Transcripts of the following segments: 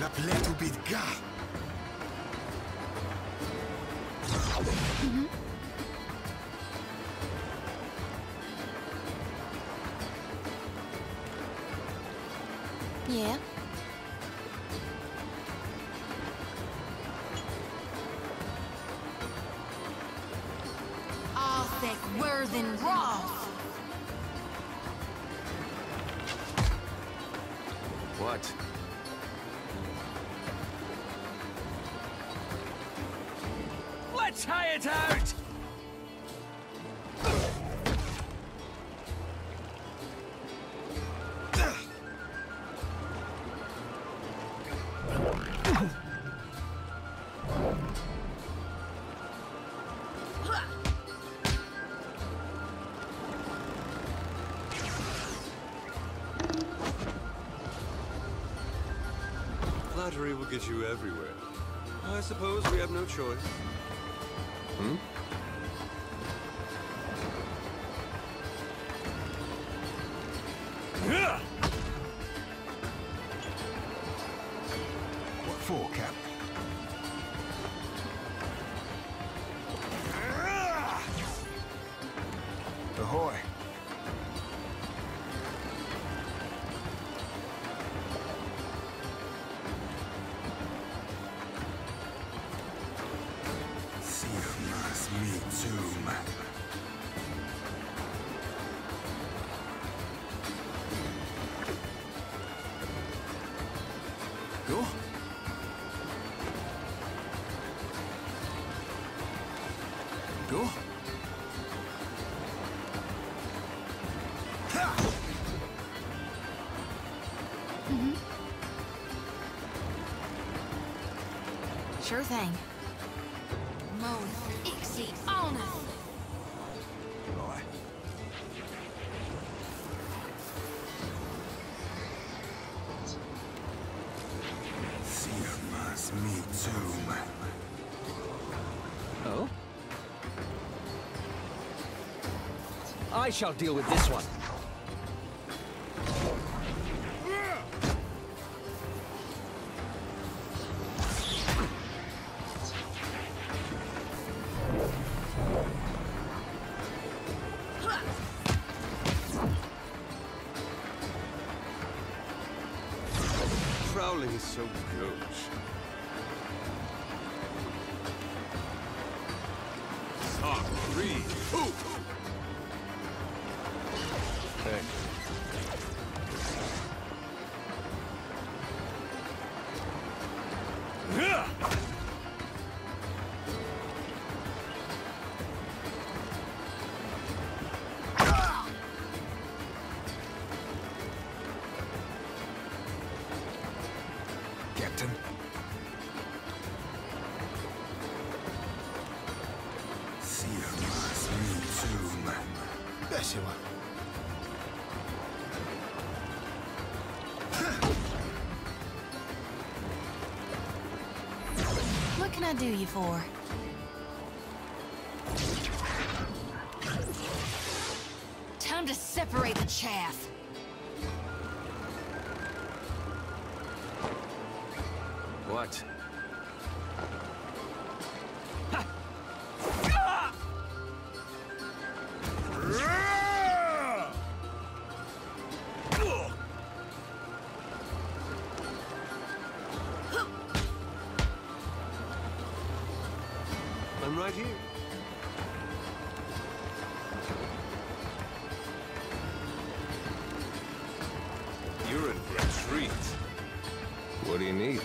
La pletu bidga. Yeah. Arthek Worthen Roth. What? Let's it out! Flattery will get you everywhere. I suppose we have no choice. Hmm? What for, Cap? Go. Go. Ha! Mm-hmm. Sure thing. I shall deal with this one. Prowling so gauche. Talk, read, hoop! Hey. Can I do you for? Time to separate the chaff. What? I'm here. You're in for a treat. What do you need?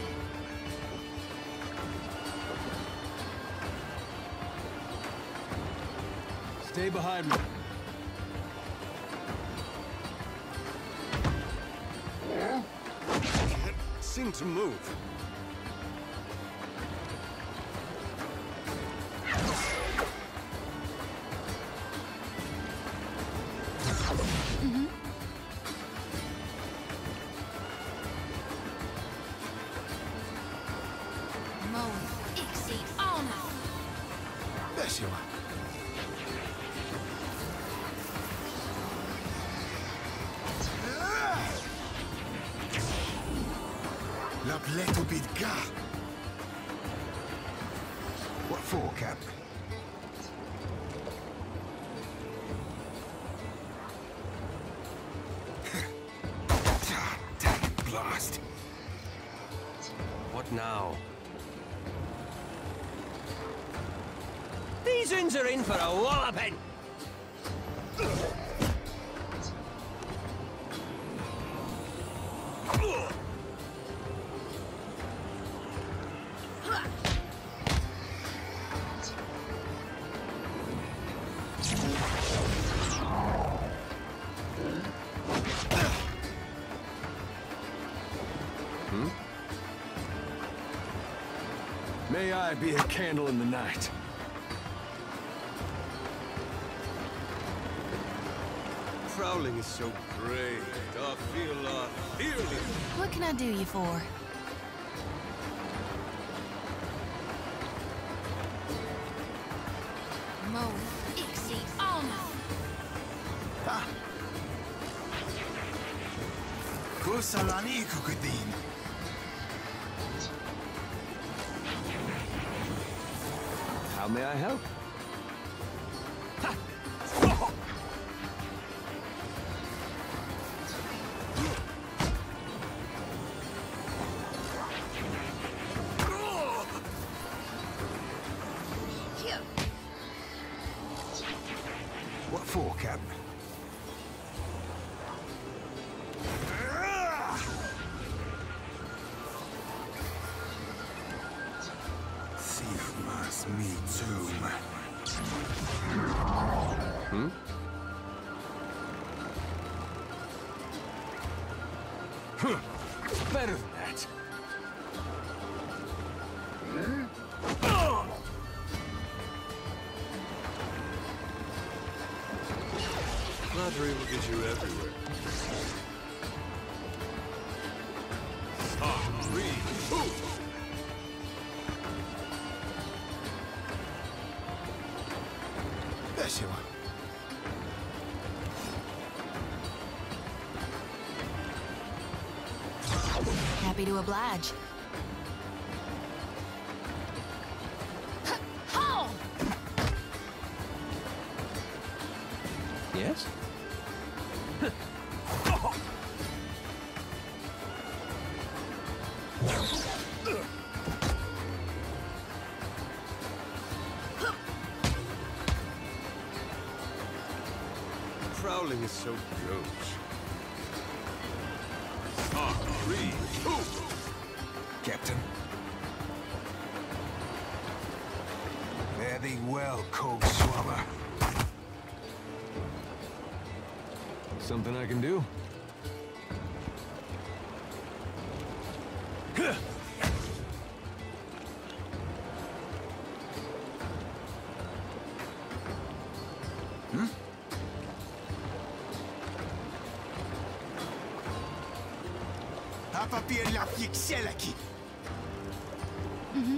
Stay behind me. Can't seem to move. Moan, Ixie, Alnith. Beszél La that little bit guy. What for, Cap? Damn blast. What now? Uns are in for a walloping! Hmm? May I be a candle in the night. Prowling is so great. I feel uh, fearless. What can I do you for? Mo Ixie Ono! Ah. Kusalani kukudin. How may I help? Better than that. Flattery will get you everywhere. Three, two. There Happy to oblige. Yes? Prowling is so gauche. Three, two. Captain. Fare thee well, cold swabber. Something I can do? Hmm? Fixelaki. Mm-hmm.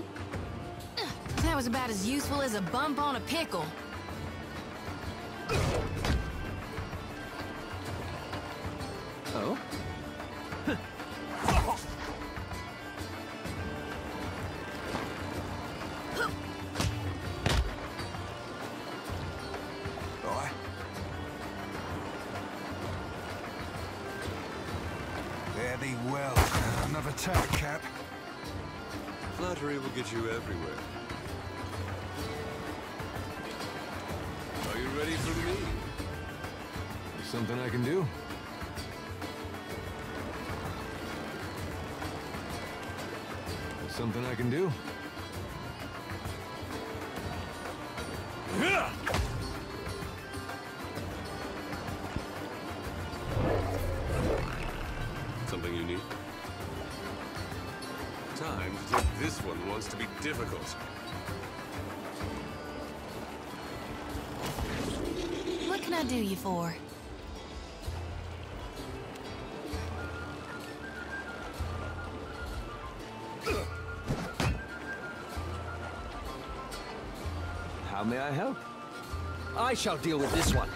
That was about as useful as a bump on a pickle. Fare well. Another tack, Cap. Flattery will get you everywhere. Are you ready for me? Something I can do? Something I can do? Something wants to be difficult. What can I do you for? How may I help? I shall deal with this one.